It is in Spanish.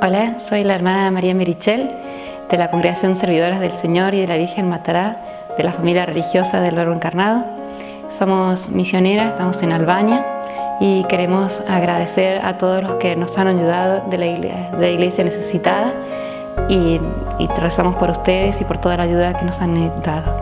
Hola, soy la hermana María Merichel de la Congregación Servidoras del Señor y de la Virgen Matará de la familia religiosa del Verbo Encarnado. Somos misioneras, estamos en Albania y queremos agradecer a todos los que nos han ayudado de la iglesia, de la necesitada y, y rezamos por ustedes y por toda la ayuda que nos han dado.